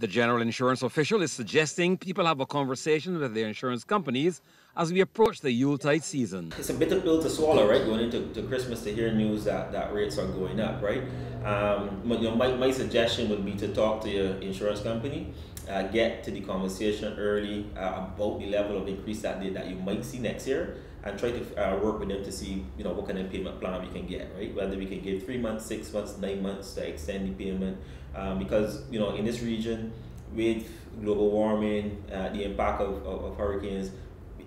The general insurance official is suggesting people have a conversation with their insurance companies as we approach the Yuletide season. It's a bitter pill to swallow, right? Going into to Christmas to hear news that, that rates are going up, right? Um, you know, my, my suggestion would be to talk to your insurance company, uh, get to the conversation early uh, about the level of increase that that you might see next year, and try to uh, work with them to see you know what kind of payment plan we can get, right? Whether we can give three months, six months, nine months to extend the payment, um, because you know in this region with global warming, uh, the impact of, of, of, hurricanes,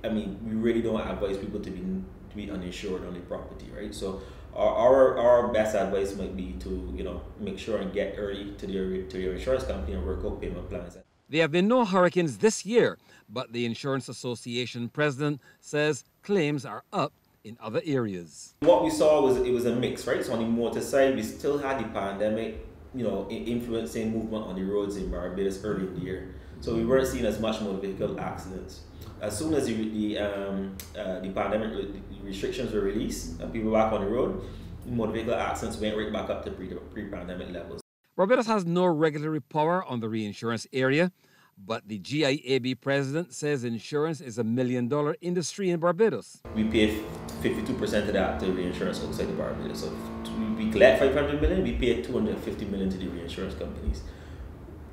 I mean, we really don't advise people to be to be uninsured on the property, right? So our, our, our best advice might be to you know make sure and get early to your to your insurance company and work out payment plans. There have been no hurricanes this year, but the Insurance Association president says claims are up in other areas. What we saw was it was a mix, right? So on the motor side, we still had the pandemic, you know, influencing movement on the roads in Barbados early in the year. So we weren't seeing as much motor vehicle accidents. As soon as the the, um, uh, the pandemic restrictions were released and people back on the road, motor vehicle accidents went right back up to pre pre pandemic levels. Barbados has no regulatory power on the reinsurance area, but the GIAB president says insurance is a million dollar industry in Barbados. We pay 52% of that to reinsurance outside of Barbados. So we collect 500 million, we pay 250 million to the reinsurance companies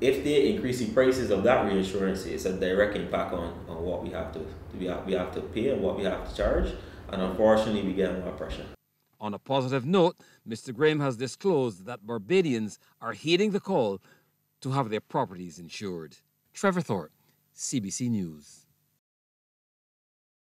if they increase the prices of that reinsurance, it's a direct impact on, on what we have to we have, we have to pay and what we have to charge. And unfortunately, we get more pressure. On a positive note, Mr. Graham has disclosed that Barbadians are heeding the call to have their properties insured. Trevor Thorpe, CBC News.